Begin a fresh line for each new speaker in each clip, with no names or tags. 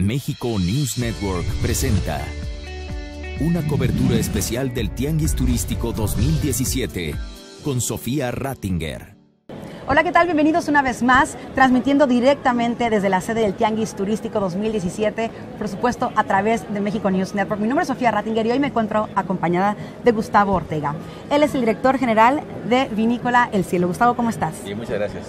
México News Network presenta una cobertura especial del Tianguis Turístico 2017 con Sofía Rattinger.
Hola, ¿qué tal? Bienvenidos una vez más, transmitiendo directamente desde la sede del Tianguis Turístico 2017, por supuesto a través de México News Network. Mi nombre es Sofía Rattinger y hoy me encuentro acompañada de Gustavo Ortega. Él es el director general de Vinícola El Cielo. Gustavo, ¿cómo estás?
Sí, muchas gracias.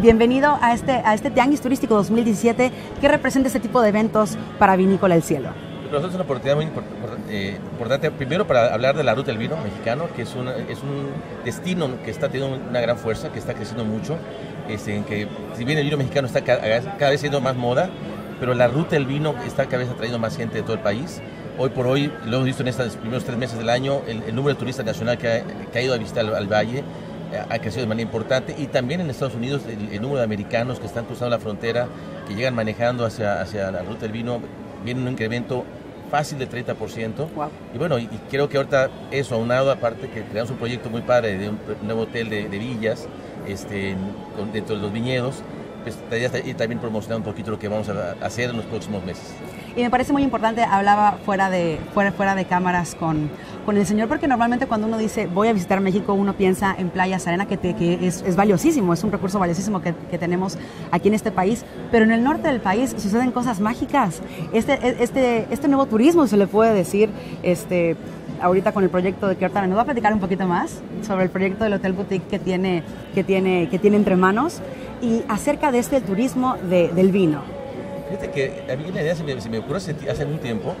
Bienvenido a este, a este Tianguis Turístico 2017. ¿Qué representa este tipo de eventos para Vinícola El Cielo?
Para nosotros es una oportunidad muy eh, importante, primero para hablar de la ruta del vino mexicano, que es, es un destino que está teniendo una gran fuerza, que está creciendo mucho, este, en que si bien el vino mexicano está cada, vez siendo más moda, pero la ruta del vino está cada vez atrayendo más gente de todo el país. Hoy por hoy, lo hemos visto en estos primeros tres meses del año, el, número de turistas nacional que ha, que ha ido a visitar al, valle eh, ha crecido de manera importante y también en Estados Unidos el, número de americanos que están cruzando la frontera, que llegan manejando hacia, hacia la ruta del vino, viene un incremento fácil del 30%. Y bueno, y, creo que ahorita eso, aunado aparte que tenemos un proyecto muy padre de un, nuevo hotel de, villas este, dentro de los viñedos, pues y también promocionar un poquito lo que vamos a hacer en los próximos meses.
Y me parece muy importante, hablaba fuera de, fuera, fuera de cámaras con, con el señor, porque normalmente cuando uno dice voy a visitar México, uno piensa en playas, arena, que, que es, es, valiosísimo, es un recurso valiosísimo que, que, tenemos aquí en este país, pero en el norte del país suceden cosas mágicas. Este, este, este nuevo turismo, se le puede decir, este, ahorita con el proyecto de Kierta, nos va a platicar un poquito más sobre el proyecto del Hotel Boutique que tiene, que tiene, que tiene entre manos y acerca de este turismo de, del vino.
Fíjate que a mí una idea se me, se me ocurrió hace, un tiempo.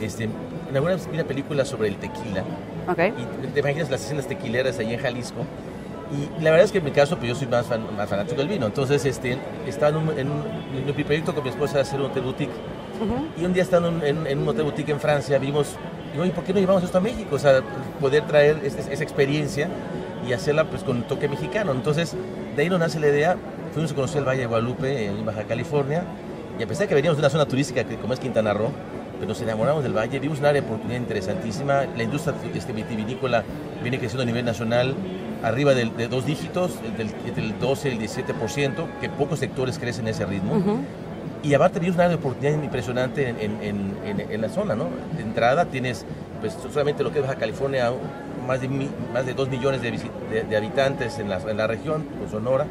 Este, en alguna vez vi una película sobre el tequila.
Okay.
Y te imaginas las escenas tequileras ahí en Jalisco. Y la verdad es que en mi caso, pues yo soy más, más fanático del vino. Entonces, este, estaba en, un, en, mi proyecto con mi esposa de hacer un hotel boutique. Y un día estando en, en, un hotel boutique en Francia, vimos, digo, ¿y por qué no llevamos esto a México? O sea, poder traer esa experiencia y hacerla pues con un toque mexicano. Entonces, de ahí nos nace la idea. Fuimos a conocer el Valle de Guadalupe en Baja California y a pesar de que veníamos de una zona turística como es Quintana Roo, pero nos enamoramos del valle, vimos un área de oportunidad interesantísima. La industria este, vitivinícola viene creciendo a nivel nacional arriba de, dos dígitos, del, 12 y el 17%, que pocos sectores crecen en ese ritmo. Y aparte vimos un área de oportunidad impresionante en, la zona, ¿no? De entrada tienes, pues solamente lo que es Baja California, más de, más de 2 millones de, habitantes en la, en la región, con Sonora,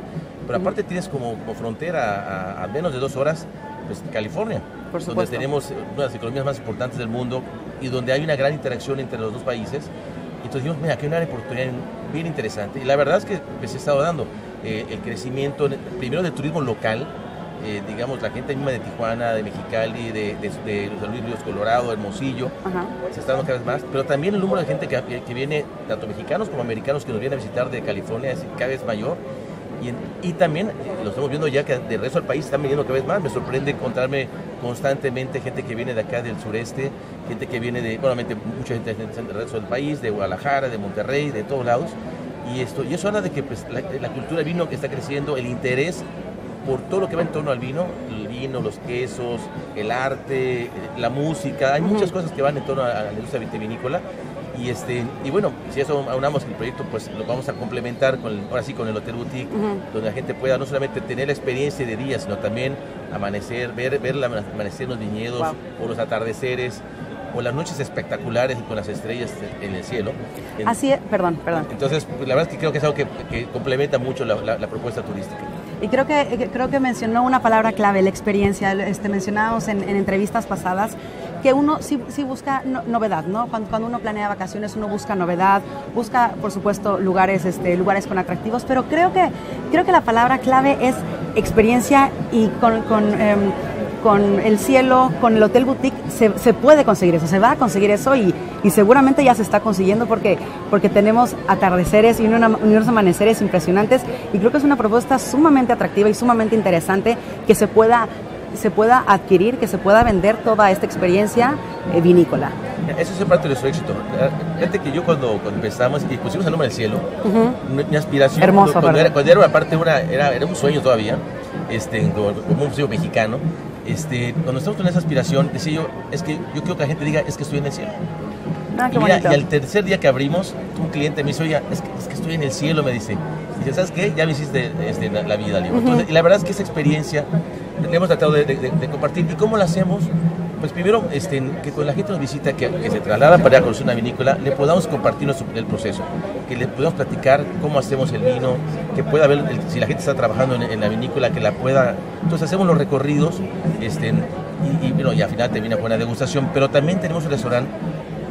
pero aparte tienes como, frontera a, a, menos de dos horas pues, California,
Por
donde tenemos una de las economías más importantes del mundo y donde hay una gran interacción entre los dos países. Entonces dijimos, mira, aquí hay una oportunidad bien interesante. Y la verdad es que pues, se ha estado dando eh, el crecimiento, primero del turismo local, eh, digamos, la gente misma de Tijuana, de Mexicali, de, de, de Los Luis Ríos Colorado, Hermosillo, se está dando cada vez más, pero también el número de gente que, que, viene, tanto mexicanos como americanos, que nos vienen a visitar de California es cada vez mayor y, también lo estamos viendo ya que del resto del país están viniendo cada vez más. Me sorprende encontrarme constantemente gente que viene de acá del sureste, gente que viene de, bueno, mucha gente del resto del país, de Guadalajara, de Monterrey, de todos lados. Y, esto, y eso habla de que pues, la, cultura del vino está creciendo, el interés por todo lo que va en torno al vino, el vino, los quesos, el arte, la música, hay muchas cosas que van en torno a, a la industria vitivinícola y, este, y bueno, si eso aunamos el proyecto, pues lo vamos a complementar con, ahora sí con el Hotel Boutique, donde la gente pueda no solamente tener la experiencia de día, sino también amanecer, ver, ver el amanecer en los viñedos o los atardeceres o las noches espectaculares con las estrellas en el cielo.
Así es, perdón, perdón.
Entonces, pues, la verdad es que creo que es algo que, complementa mucho la, la, propuesta turística.
Y creo que, creo que mencionó una palabra clave, la experiencia. Este, mencionábamos en, en entrevistas pasadas que uno sí, busca novedad, ¿no? Cuando, uno planea vacaciones uno busca novedad, busca, por supuesto, lugares, este, lugares con atractivos, pero creo que, creo que la palabra clave es experiencia y con, em, el cielo, con el Hotel Boutique, se, se, puede conseguir eso, se va a conseguir eso y, y, seguramente ya se está consiguiendo porque, porque tenemos atardeceres y unos amaneceres impresionantes y creo que es una propuesta sumamente atractiva y sumamente interesante que se pueda se pueda adquirir, que se pueda vender toda esta experiencia eh, vinícola.
Eso es parte de su éxito. Fíjate que yo cuando, empezamos y pusimos el nombre del cielo, mi aspiración,
Hermoso,
cuando, era, cuando era parte una, era, era un sueño todavía, este, como, un museo mexicano, este, cuando estamos con esa aspiración, decía yo, es que yo quiero que la gente diga, es que estoy en el cielo.
Ah,
y,
bonito.
y al tercer día que abrimos, un cliente me dice, oye, es que, es que estoy en el cielo, me dice. Y dice, ¿sabes qué? Ya me hiciste este, la, vida, Entonces, y la verdad es que esa experiencia hemos tratado de, de compartir. ¿Y cómo lo hacemos? Pues primero, este, que con la gente nos visita, que, se traslada para a conocer una vinícola, le podamos compartir el proceso, que le podamos platicar cómo hacemos el vino, que pueda ver si la gente está trabajando en, la vinícola, que la pueda... Entonces hacemos los recorridos este, y, bueno, y al final termina con una degustación, pero también tenemos un restaurante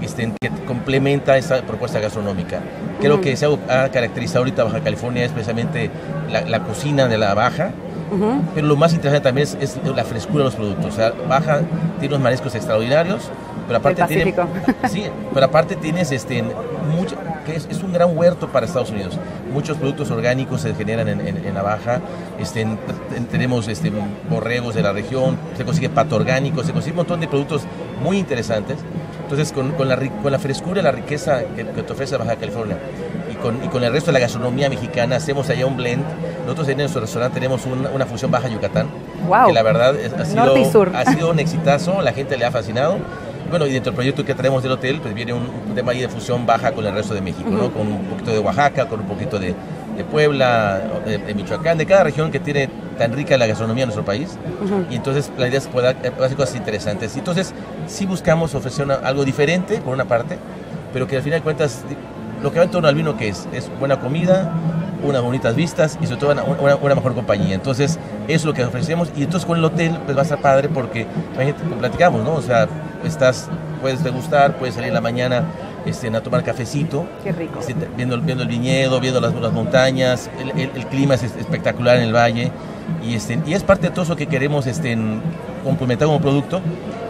este, que complementa esta propuesta gastronómica. Creo que se ha, caracterizado ahorita Baja California es precisamente la, la cocina de la Baja, pero lo más interesante también es, la frescura de los productos. O sea, Baja tiene unos mariscos extraordinarios, pero aparte, tiene, sí, pero aparte tienes este, mucho, que es, un gran huerto para Estados Unidos. Muchos productos orgánicos se generan en, la Baja. Este, tenemos este, borregos de la región, se consigue pato orgánico, se consigue un montón de productos muy interesantes. Entonces, con, con, la, con la frescura y la riqueza que, que te ofrece Baja California y con, el resto de la gastronomía mexicana hacemos allá un blend. Nosotros en nuestro restaurante tenemos una fusión Baja Yucatán, que la verdad ha sido, ha sido un exitazo, la gente le ha fascinado. Bueno, y dentro del proyecto que traemos del hotel, pues viene un, tema ahí de fusión baja con el resto de México, ¿no? Con un poquito de Oaxaca, con un poquito de, Puebla, de, Michoacán, de cada región que tiene tan rica la gastronomía en nuestro país. Y entonces la idea es poder hacer cosas interesantes. Y entonces sí buscamos ofrecer algo diferente, por una parte, pero que al final de cuentas lo que va en torno al vino que es, es buena comida, unas bonitas vistas y sobre todo una, mejor compañía. Entonces, eso es lo que ofrecemos y entonces con el hotel pues va a estar padre porque platicamos, ¿no? O sea, estás, puedes degustar, puedes salir en la mañana este, a tomar cafecito.
Qué rico.
Este, viendo, viendo el viñedo, viendo las, las montañas, el, el, clima es espectacular en el valle y, este, y es parte de todo eso que queremos este, complementar como producto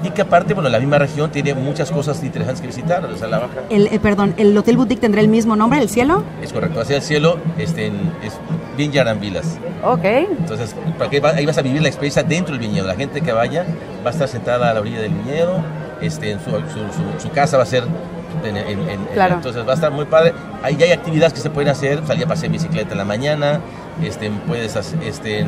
y que aparte, bueno, la misma región tiene muchas cosas interesantes que visitar, o sea, la Baja.
El, eh, perdón, ¿el Hotel Boutique tendrá el mismo nombre, El Cielo?
Es correcto, hacia el cielo este, es Vineyard Villas.
Ok.
Entonces, para que ahí vas a vivir la experiencia dentro del viñedo, la gente que vaya va a estar sentada a la orilla del viñedo, este, en su, su, su casa va a ser claro. entonces va a estar muy padre. Ahí ya hay actividades que se pueden hacer, salir a pasear en bicicleta en la mañana, este, puedes este,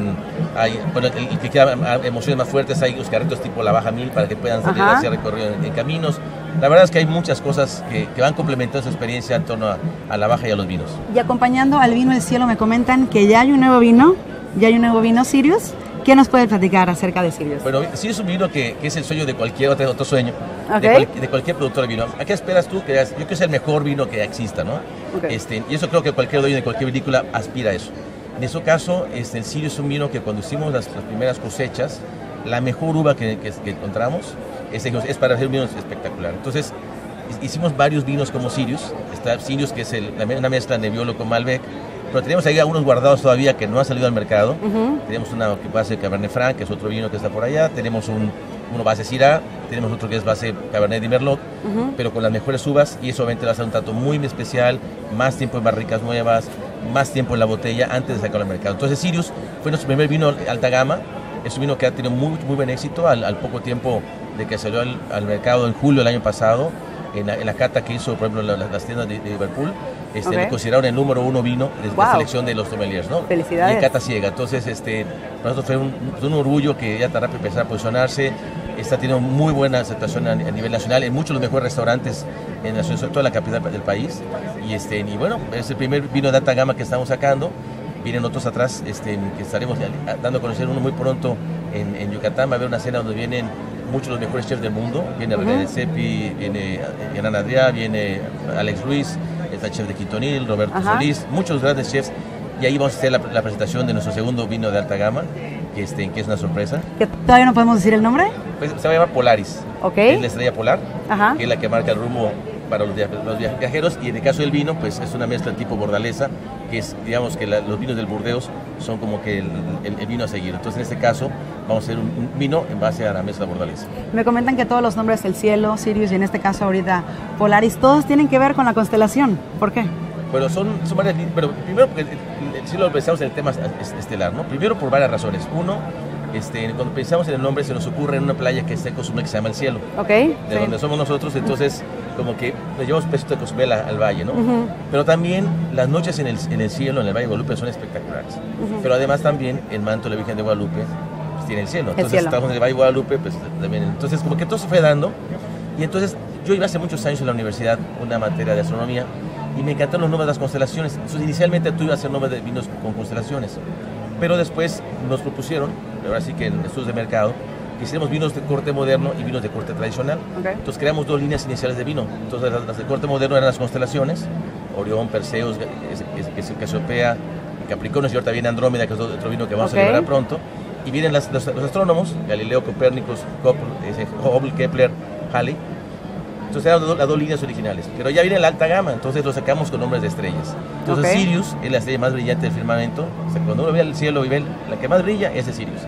hay, bueno, el, que quiera emociones más fuertes, hay los carritos tipo la Baja Mil para que puedan salir hacia recorrido en, caminos. La verdad es que hay muchas cosas que, van complementando esa experiencia en torno a, la Baja y a los vinos.
Y acompañando al vino El Cielo me comentan que ya hay un nuevo vino, ya hay un nuevo vino Sirius. ¿Qué nos puede platicar acerca de Sirius?
Bueno, Sirius es un vino que, es el sueño de cualquier otro, otro sueño, de, cualquier productor de vino. ¿A qué esperas tú? Que yo creo que es el mejor vino que exista, ¿no? Este, y eso creo que cualquier dueño de cualquier película aspira a eso. En ese caso, este, el Sirius es un vino que cuando hicimos las, primeras cosechas, la mejor uva que, encontramos es, es, para hacer un vino espectacular. Entonces, hicimos varios vinos como Sirius. Está Sirius, que es una mezcla Nebbiolo con Malbec. Pero tenemos ahí algunos guardados todavía que no han salido al mercado. Tenemos una que base Cabernet Franc, que es otro vino que está por allá. Tenemos un, uno base Syrah. Tenemos otro que es base Cabernet de Merlot, pero con las mejores uvas. Y eso obviamente va a ser un trato muy especial, más tiempo en barricas nuevas, más tiempo en la botella antes de sacarlo al mercado. Entonces Sirius fue nuestro primer vino alta gama, es un vino que ha tenido muy, muy buen éxito al, poco tiempo de que salió al, mercado en julio del año pasado, en la, cata que hizo, por ejemplo, las, tiendas de, Liverpool, este, consideraron el número uno vino de, selección de los sommeliers, ¿no?
Felicidades.
Y en cata ciega. Entonces, este, para nosotros fue un, un orgullo que ya tan rápido empezar a posicionarse, está teniendo muy buena aceptación a, nivel nacional en muchos de los mejores restaurantes en la, sobre todo la capital del país. Y, este, y bueno, es el primer vino de alta gama que estamos sacando. Vienen otros atrás este, que estaremos dando a conocer uno muy pronto en, Yucatán. Va a haber una cena donde vienen muchos de los mejores chefs del mundo. Viene René Sepi, viene Hernán Adrià, viene Alex Ruiz, está el chef de Quitonil, Roberto Solís, muchos grandes chefs. Y ahí vamos a hacer la, la presentación de nuestro segundo vino de alta gama que, este, que es una sorpresa.
¿Que todavía no podemos decir el nombre?
Pues, se va a llamar Polaris.
Ok.
Es la estrella polar, que es la que marca el rumbo para los, viajeros. Y en el caso del vino, pues es una mezcla tipo bordalesa, que es, digamos, que los vinos del Burdeos son como que el, vino a seguir. Entonces, en este caso, vamos a hacer un, vino en base a la mezcla bordalesa.
Me comentan que todos los nombres, el cielo, Sirius y en este caso ahorita Polaris, todos tienen que ver con la constelación. ¿Por qué?
Bueno, son, son varias, pero primero porque si lo pensamos en el tema estelar, ¿no? Primero por varias razones. Uno, este, cuando pensamos en el nombre se nos ocurre en una playa que está Cozumel que se llama El Cielo.
Ok.
De donde somos nosotros, entonces como que le llevamos pesito de Cozumel al, valle, ¿no? Pero también las noches en el, en el, cielo, en el Valle de Guadalupe, son espectaculares. Pero además también el manto de la Virgen de Guadalupe pues, tiene el cielo. Entonces estamos en el Valle de Guadalupe, pues también. Entonces como que todo se fue dando. Y entonces yo iba hace muchos años en la universidad una materia de astronomía y me encantaron los nombres de las constelaciones. Entonces, inicialmente tú ibas a hacer nombres de vinos con constelaciones. pero después nos propusieron, ahora sí que en estudios de mercado, que hiciéramos vinos de corte moderno y vinos de corte tradicional.
Okay.
Entonces creamos dos líneas iniciales de vino. Entonces las, las de corte moderno eran las constelaciones, Orión, Perseus, que es, es Casiopea, Capricornio, y ahorita viene Andrómeda, que es otro vino que vamos
Okay.
a celebrar pronto. Y vienen las- los, los astrónomos, Galileo, Copérnicus, Cop- ese, Hubble, Kepler, Halley. Entonces eran las dos- las dos líneas originales. Pero ya viene la alta gama, entonces lo sacamos con nombres de estrellas. Entonces
Ok.
Sirius es la estrella más brillante del firmamento. O sea, cuando uno ve el cielo y ve la que más brilla, ese es Sirius.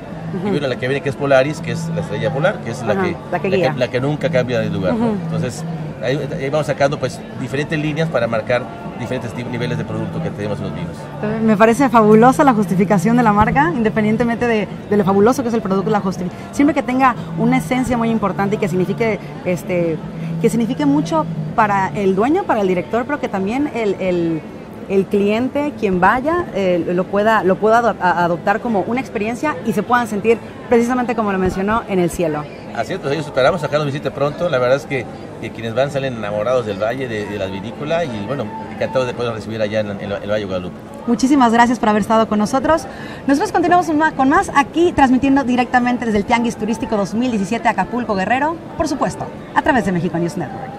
Y viene la que viene que es Polaris, que es la estrella polar, que es la que,
la que guía.
la que nunca cambia de lugar. Entonces ahí, ahí vamos sacando pues diferentes líneas para marcar diferentes niveles de producto que tenemos en los vinos.
Me parece fabulosa la justificación de la marca, independientemente de, de lo fabuloso que es el producto, la justi- siempre que tenga una esencia muy importante y que signifique, este, que signifique mucho para el dueño, para el director, pero que también el, el- el cliente, quien vaya, eh, lo pueda, lo pueda adoptar como una experiencia y se puedan sentir precisamente como lo mencionó en el cielo.
Así es, pues ellos esperamos acá nos visite pronto. La verdad es que, que quienes van salen enamorados del valle, de, de la vinícola y bueno, encantados de poder recibir allá en, en el Valle Guadalupe.
Muchísimas gracias por haber estado con nosotros. Nosotros continuamos con más- con más aquí, transmitiendo directamente desde el Tianguis Turístico 2017 Acapulco Guerrero, por supuesto, a través de México News Network.